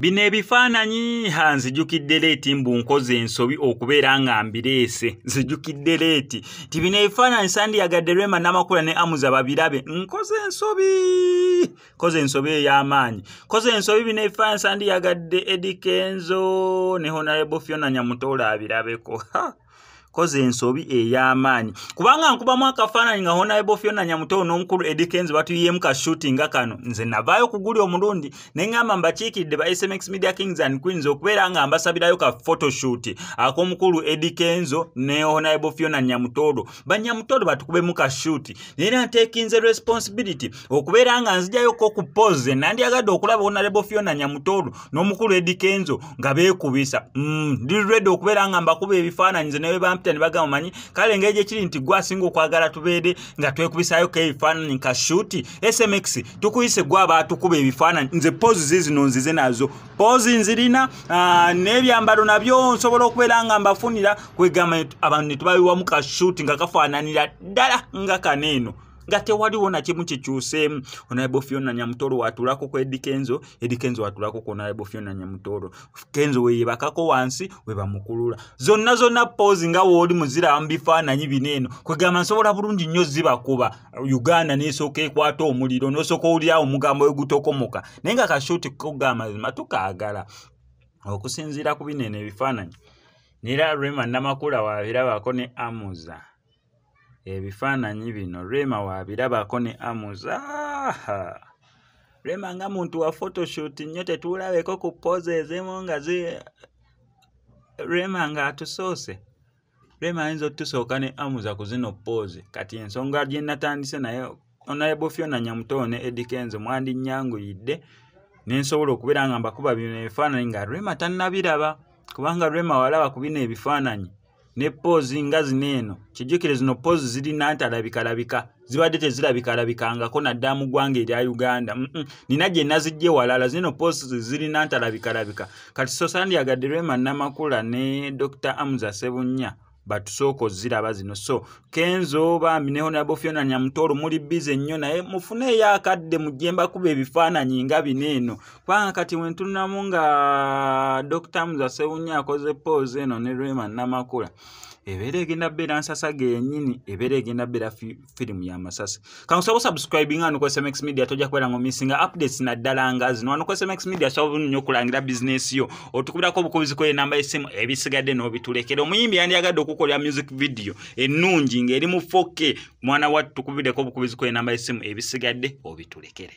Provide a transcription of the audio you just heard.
bino ebifaananyi ha nzijukidde leeti mbu nkoze ensobi okubeera nga mbireese. Nzijukidde leeti. Ti bino ebifaananyi sandiyagadde rwema namakula ne amuza babirabe. Nkoze ensobi! Koze ensobi ey'amaanyi. Koze ensobi bino ebifaananyi sandiyagadde edikenzo ne honarebo fiona nyamutoolo abirabeko koze ensobi ey'amaanyi. Kubanga nkubamu akafaananyi nga honarebo fiona nyamutoolo n'omukulu edikenzo batuyiyemu kashutinga kano. Nze navaayo ku guli omulundi ne ŋŋamba mbakiikidde ba smx media kings and queens okubeera nga mbasabirayo ka photoshoot. Ak'omukulu edikenzo ne honarebo fiona nyamutoolo banyamutoolo batukubemu kashuti naye era nteekinze responsibility okubeera nga nzijayoko ku pose nandyagadde okulaba honarebo fiona nyamutoolo n'omukulu edikenzo nga beekubisa. Mm, ndi redi okubeera nga mbakuba ebifaananyi nze newe bamp bampita ne bagamba manyi kale engeri gyekiri nti gwe asinga okwagala tubeere nga twekubisayoko ebifaananyi nka shuti smx tukuyise gwe aba atukuba ebifaananyi. Nze poozi zizino nzize nazo. Poozi nzirina n'ebyambalo nabyo nsobola okubeera nga mbafunira kwegamba abantu ne tubabiwamu kashuti nga kafaananira ddala nga kaneeno nga tewaliwo nakimu kikyuseemu. Onaibo fiona nyamutolo watulako ku edikenzo edikenzo watulako ku onaibo fiona nyamutolo. Kenzo weyebakako wansi webamukulula zonna zonna poozi nga wooli muziraba mu bifaananyi bineeno kwegamba nsobola bulungi nnyo zibakuba. Uganda nesooka ekwata omuliro nosooka owulirawo omugambo wegutokomoka naye nga kashuti kugamba mazima tukaagala. Okusinziira ku bineeno ebifaananyi nera rema namakula wabirabako ne amuza ebifaananyi bino. Rema wabirabako ne amuza rema nga muntu wa photoshoot nnyo tetulabeko ku pose ezimu nga zi rema nga atusoose. Rema ayinza otusooka ne amuza ku zino pose kati ensonga gye natandise naye onayebo fiona nyamutoolo ne edikenzo mwandinyanguyidde nensobola okubeera nga mbakuba bino ebifaananyi nga rema tannabiraba kubanga rema walaba ku bino ebifaananyi ne poozi nga zino eno kijjukire zino poozi zirina nti alabikalabika zibadde tezirabikalabikangako naddala mu ggwanga erya uganda. Nina gye nazijje walala zino poozi zirina nti alabikalabika kati sosandiyagadde rwema namakula ne dr amuza sebunnya batusooka oziraba zino. So kenzo bambi ne honabo fiona nyamutoolo muli bize nnyo naye mufuneeyo akadde mujje mbakuba ebifaananyi nga bineeno kubanga kati wentunamu nga dr muza sewunya akoze poozi eno ne rwema namakula ebeera egenda bbeera nsasage yennyini ebeera egenda bbeera firimu y'amasasi kankusaba subscribing ano ku smx media tojja kubeera nga omisinga updates naddala nga zino. Wano ku smx media sobola nnyo okulangira bizinesi yo otukubirako obukubizi ko enamba y'essimu ebisigadde n'obitulekera omuyimbi yandyagadde okukolera music video ennungi ng'eri mu 4k mwana wattu tukubireko obukubizi ko enamba y'essimu ebisigadde obitulekere